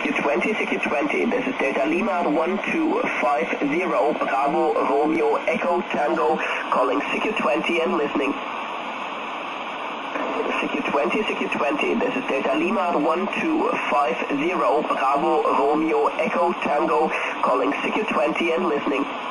CQ20, CQ20. This is Delta Lima 1250, Bravo Romeo Echo Tango, calling CQ20 and listening. CQ20, CQ20. This is Delta Lima 1250, Bravo Romeo Echo Tango, calling CQ20 and listening.